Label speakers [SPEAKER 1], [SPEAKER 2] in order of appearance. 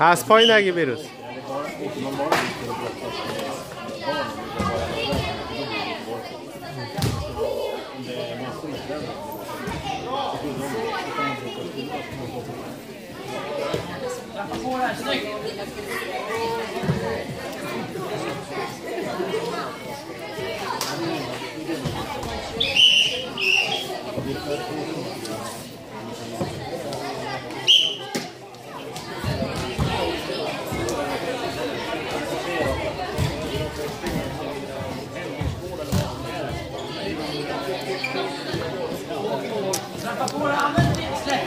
[SPEAKER 1] از پایین نگی بروز